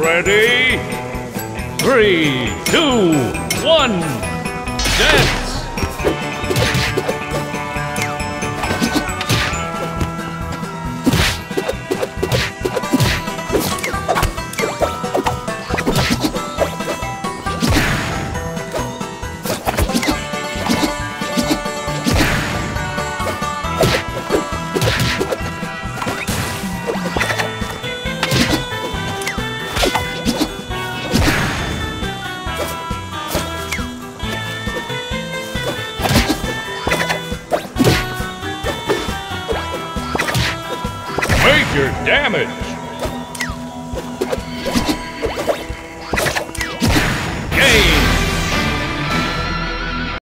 Ready? Three, two, one, dance! Major damage!